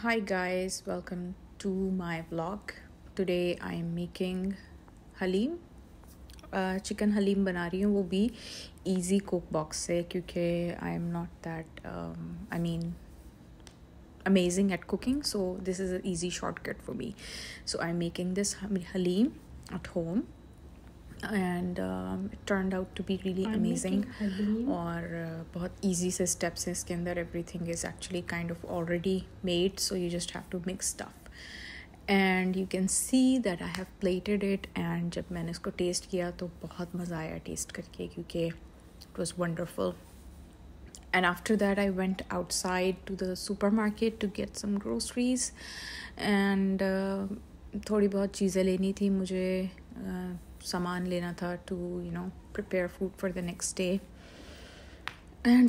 Hi guys, welcome to my vlog. Today I am making haleem chicken haleem बना रही हूँ वो भी इजी कुक बॉक्स से क्योंकि I am not that I mean amazing at cooking so this is an easy shortcut for me so i'm making this halim at home and it turn out to be really amazing और uh, बहुत easy से steps हैं इसके अंदर. Everything is actually kind of already made so you just have to mix stuff and you can see that I have plated it and जब मैंने इसको test किया तो बहुत मज़ा आया टेस्ट करके क्योंकि it was wonderful and after that i went outside to the supermarket to get some groceries. And uh, थोड़ी बहुत चीज़ें लेनी थी मुझे uh, सामान लेना था to you know prepare food for the next day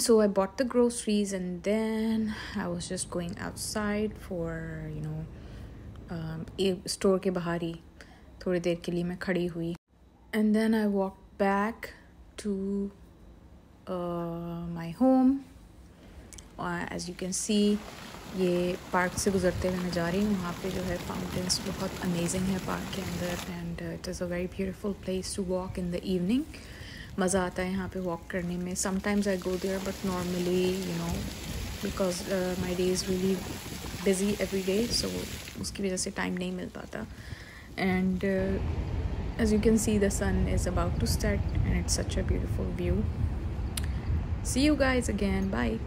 so I bought the groceries and then I was just going outside for you know um, store के बाहर ही थोड़ी देर के लिए मैं खड़ी हुई and then I walked back to uh, my uh, as you can ये पार्क से गुजरते हुए मैं जा रही हूँ। वहाँ पे जो है फाउंटेन्स बहुत अमेजिंग है पार्क के अंदर and it is a very beautiful place to walk in the evening मज़ा आता है यहाँ पे वॉक करने में। Sometimes I go there but normally you know because my day is really busy every day so उसकी वजह से टाइम नहीं मिल पाता। And as you can see the sun is about to set and it's such a beautiful view see you guys again bye.